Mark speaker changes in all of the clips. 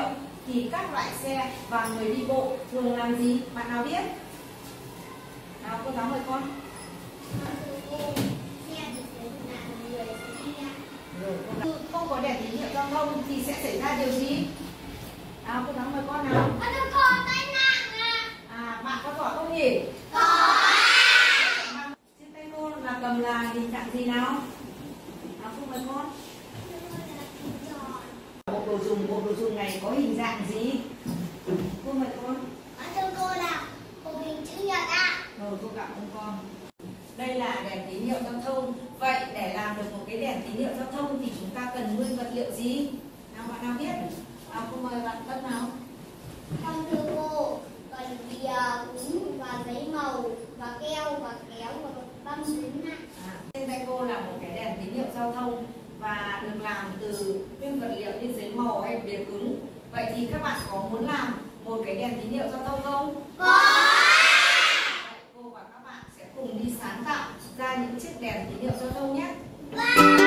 Speaker 1: hiệu thì các loại xe và người đi bộ thường làm gì? Bạn nào biết? Nào cô giáo mời con. Rồi, không có đèn tín hiệu giao thông thì sẽ xảy ra điều gì? Nào cô giáo mời con nào. À, bạn có giỏi không nhỉ? Trên tay cô là cầm là hình dạng gì nào? Nào cô mời con. Bộ đồ dùng, bộ đồ dùng này có hình dạng gì? Cô mời con. Rồi cô cảm ơn con. Đây là đèn tín hiệu giao thông. Vậy để làm được một cái đèn tín hiệu giao thông thì chúng ta cần nguyên vật liệu gì? Nào bạn nào biết? Nào cô mời bạn Tân nào.
Speaker 2: và giấy màu và keo và kéo và băng dính lại
Speaker 1: À, trên tay cô là một cái đèn tín hiệu giao thông và được làm từ nguyên vật liệu như giấy màu hay bìa cứng. Vậy thì các bạn có muốn làm một cái đèn tín hiệu giao thông không? Vậy cô và các bạn sẽ cùng đi sáng tạo ra những chiếc đèn tín hiệu giao thông nhé.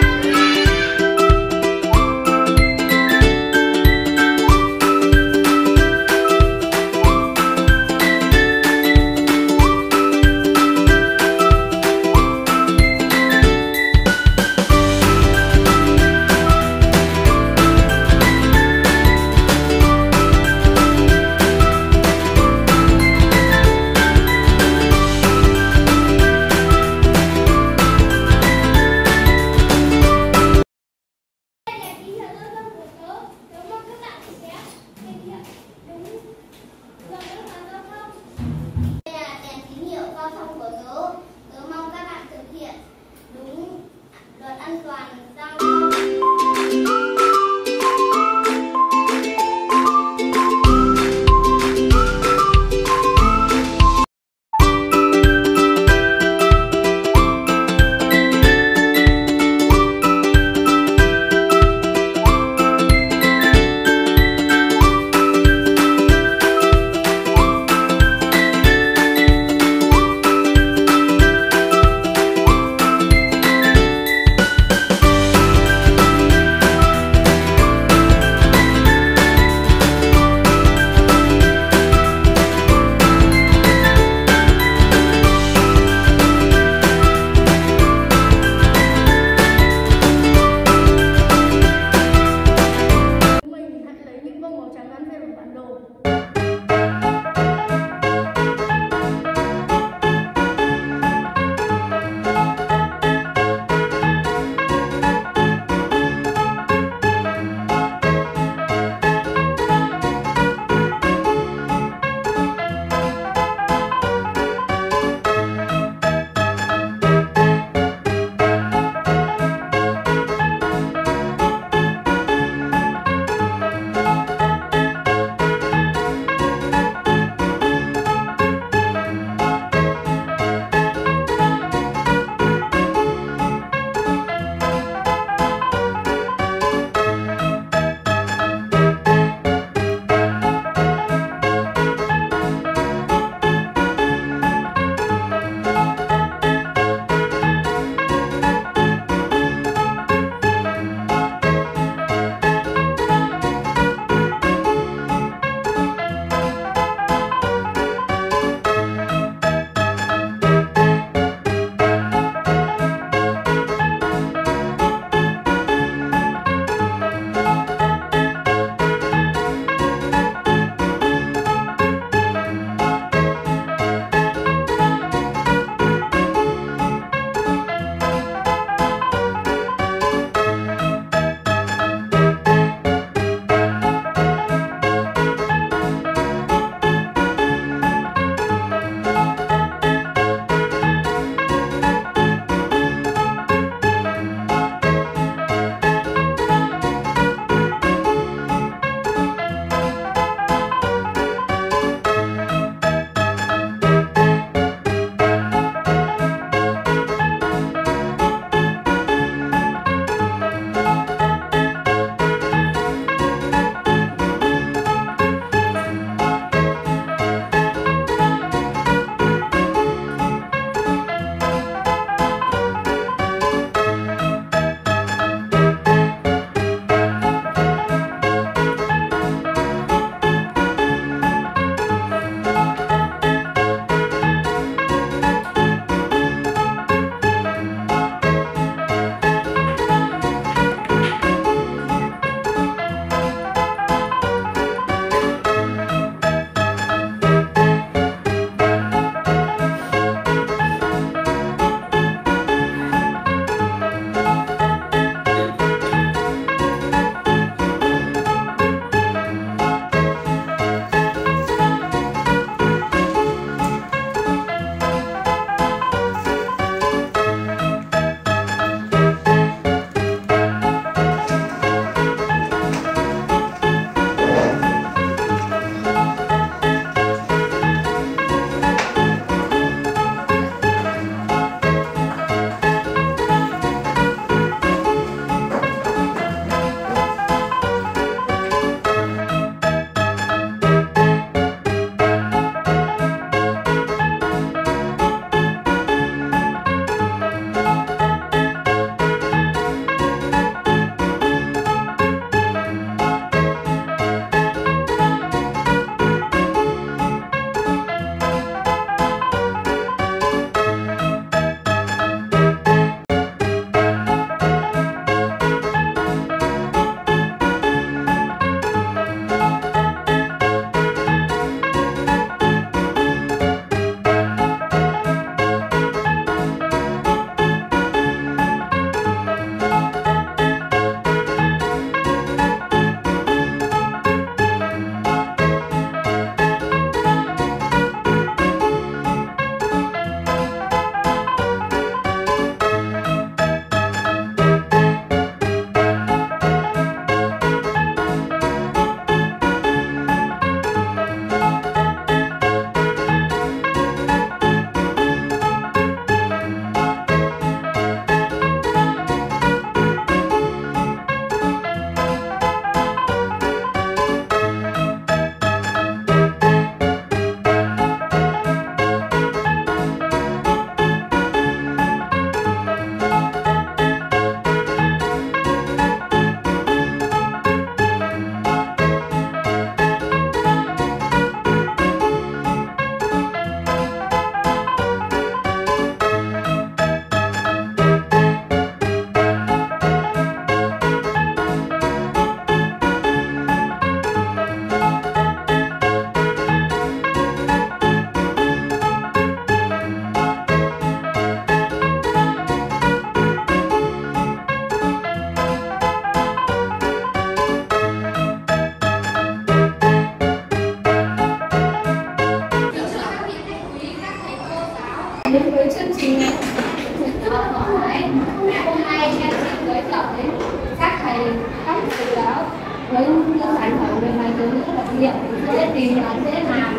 Speaker 3: với những sản phẩm về máy tính vật liệu dễ tìm và dễ làm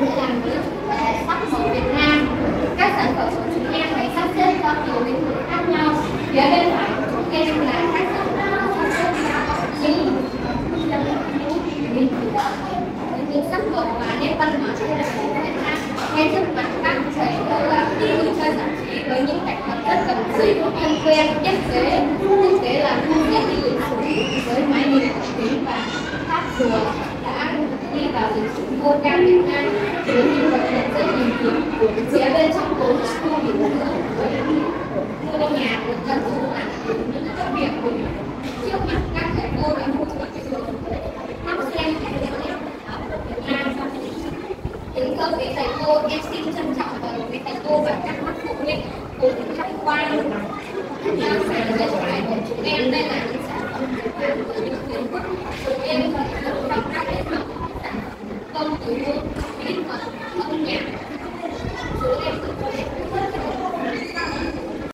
Speaker 3: dễ làm với sắc màu Việt Nam các sản phẩm của chúng em phải sắp xếp cho nhiều lĩnh vực khác nhau phía bên phải của chúng em là các sản phẩm như những những sắc màu và nét văn hóa của Việt Nam ngay trước mặt các thầy cô là những cơ giải trí với những cảnh vật rất gần gũi thân quen nhất dễ vào lịch sử vô can Việt Nam với những vật liệu rất nhìn tiếng phía bên trong phố trúc khu nghỉ dưỡng với ngôi nhà, được tận dụng lại những công việc của trước mặt các thầy cô đã hỗ trợ trường thăm xem cảnh đẹp của kính thưa quý thầy cô, em xin trân trọng mời quý thầy cô và các bác phụ huynh cùng tham quan. Chia sẻ với trải của chúng em đây là những sản phẩm của những kiến thức chúng em trong các